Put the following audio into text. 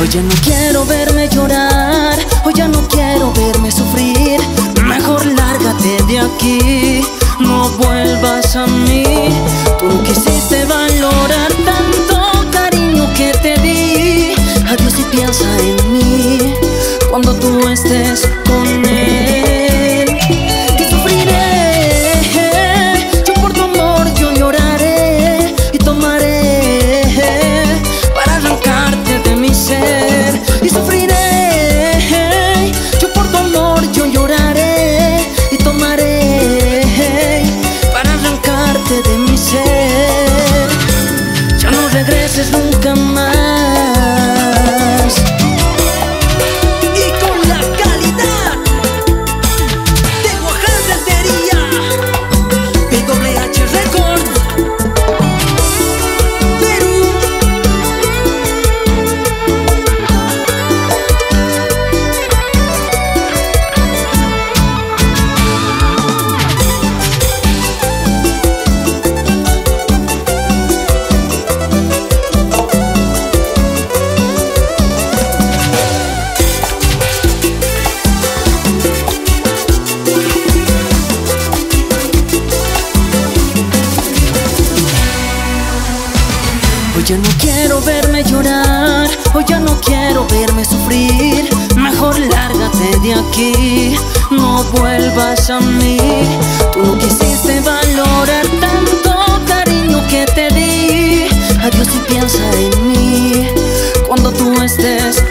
Hoy ya no quiero verme llorar, hoy ya no quiero verme sufrir. Mejor lárgate de aquí, no vuelvas a mí. Tú no quisiste valorar tanto cariño que te di. Adiós y piensa en mí cuando tú estés con ya no quiero verme llorar, hoy ya no quiero verme sufrir. Mejor lárgate de aquí, no vuelvas a mí. Tú no quisiste valorar tanto cariño que te di. Adiós y piensa en mí cuando tú estés